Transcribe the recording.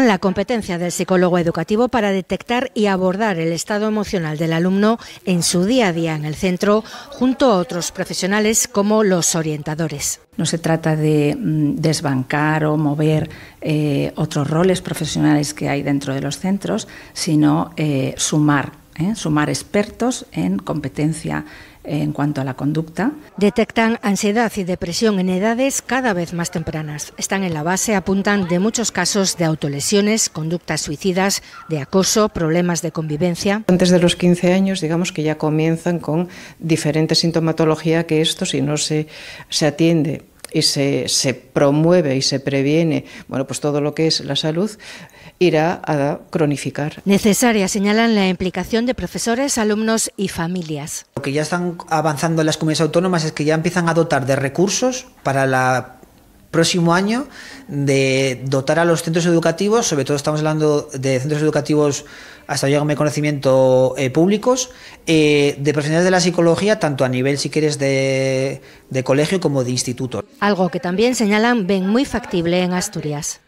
La competencia del psicólogo educativo para detectar y abordar el estado emocional del alumno en su día a día en el centro, junto a otros profesionales como los orientadores. No se trata de mm, desbancar o mover eh, otros roles profesionales que hay dentro de los centros, sino eh, sumar, ¿eh? sumar expertos en competencia en cuanto a la conducta. Detectan ansiedad y depresión en edades cada vez más tempranas. Están en la base, apuntan de muchos casos de autolesiones, conductas suicidas, de acoso, problemas de convivencia. Antes de los 15 años, digamos que ya comienzan con diferente sintomatología que esto, si no se, se atiende y se, se promueve y se previene, bueno, pues todo lo que es la salud, irá a cronificar. Necesaria, señalan la implicación de profesores, alumnos y familias. Lo que ya están avanzando en las comunidades autónomas es que ya empiezan a dotar de recursos para la próximo año de dotar a los centros educativos, sobre todo estamos hablando de centros educativos hasta yo mi conocimiento eh, públicos, eh, de profesionales de la psicología, tanto a nivel, si quieres, de, de colegio como de instituto. Algo que también señalan ven muy factible en Asturias.